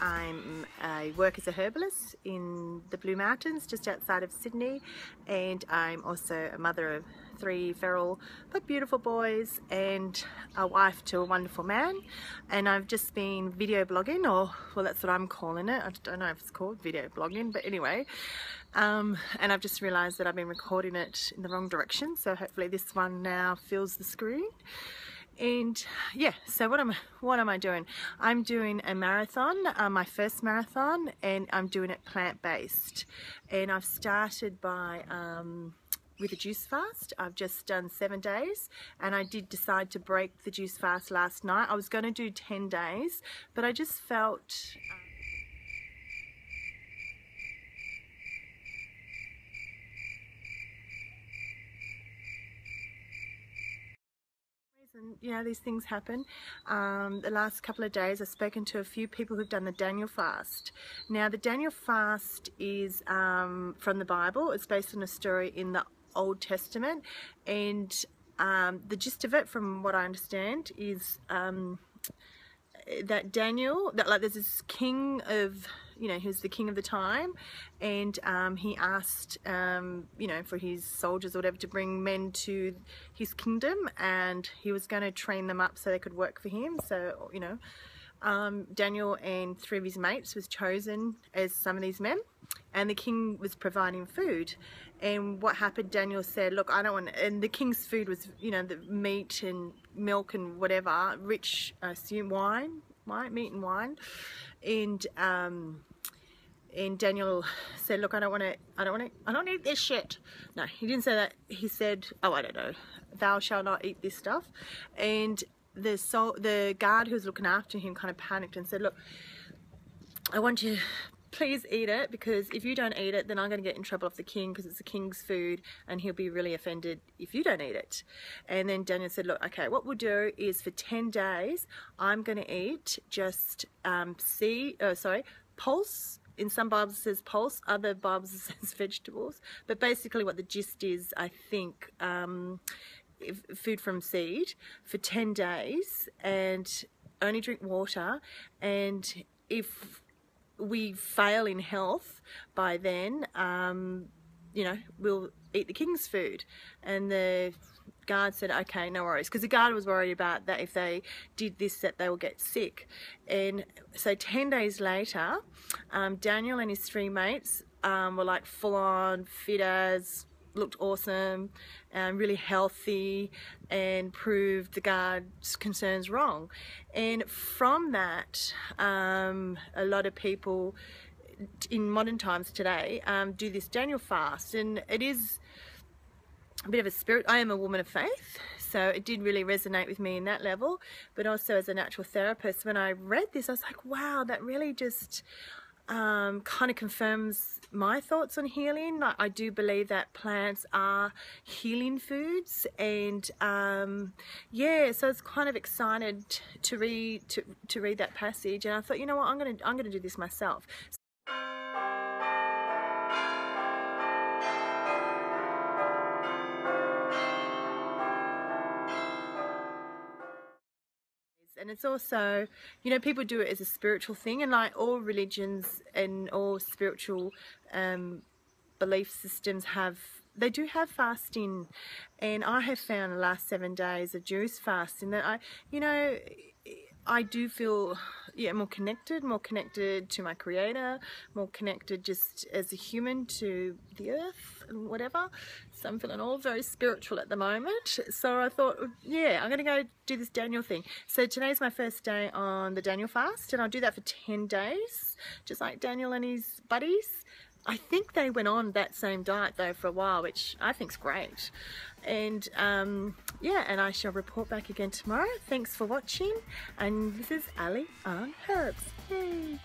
I'm I work as a herbalist in the Blue Mountains just outside of Sydney. And I'm also a mother of three feral but beautiful boys and a wife to a wonderful man. And I've just been video blogging or well that's what I'm calling it. I don't know if it's called video blogging but anyway. Um, and I've just realized that I've been recording it in the wrong direction so hopefully this one now fills the screen and yeah so what am what am I doing I'm doing a marathon uh, my first marathon and I'm doing it plant-based and I've started by um, with a juice fast. I've just done seven days and I did decide to break the juice fast last night. I was going to do 10 days, but I just felt... and you know these things happen. Um, the last couple of days I've spoken to a few people who've done the Daniel fast. Now the Daniel fast is um, from the Bible. It's based on a story in the Old Testament. And um, the gist of it from what I understand is um, that Daniel that like there's this king of you know who's the king of the time and um, he asked um, you know for his soldiers or whatever to bring men to his kingdom and he was going to train them up so they could work for him. So you know um, Daniel and three of his mates was chosen as some of these men and the king was providing food. And what happened Daniel said look I don't want and the king's food was you know the meat and milk and whatever rich assume wine wine meat and wine. And um and Daniel said look I don't want to I don't want to I don't eat this shit. No he didn't say that. He said oh I don't know. Thou shalt not eat this stuff. And the so the guard who was looking after him kind of panicked and said look I want you please eat it because if you don't eat it then I'm going to get in trouble off the king because it's the king's food and he'll be really offended if you don't eat it and then Daniel said look okay what we'll do is for 10 days I'm going to eat just um, sea oh sorry pulse in some Bibles it says pulse, other Bibles it says vegetables. But basically what the gist is, I think, um, food from seed for 10 days and only drink water. And if we fail in health by then, um, you know, we'll eat the king's food. And the guard said, okay, no worries. Because the guard was worried about that if they did this, that they will get sick. And so 10 days later, um, Daniel and his three mates um, were like full on fit as, looked awesome and really healthy and proved the guard's concerns wrong. And from that, um, a lot of people in modern times today um, do this Daniel fast and it is a bit of a spirit. I am a woman of faith so it did really resonate with me in that level but also as a natural therapist when I read this I was like wow that really just um, kind of confirms my thoughts on healing. Like, I do believe that plants are healing foods, and um, yeah, so I was kind of excited to read to, to read that passage, and I thought, you know what, I'm gonna I'm gonna do this myself. And it's also you know people do it as a spiritual thing and like all religions and all spiritual um, belief systems have they do have fasting. And I have found the last seven days of juice fasting that I you know I do feel yeah more connected more connected to my creator more connected just as a human to the earth and whatever. So I'm feeling all very spiritual at the moment. So I thought yeah I'm gonna go do this Daniel thing. So today's my first day on the Daniel fast and I'll do that for 10 days just like Daniel and his buddies I think they went on that same diet though for a while, which I think's great. And um, yeah, and I shall report back again tomorrow. Thanks for watching. And this is Ally on Herbs. Yay!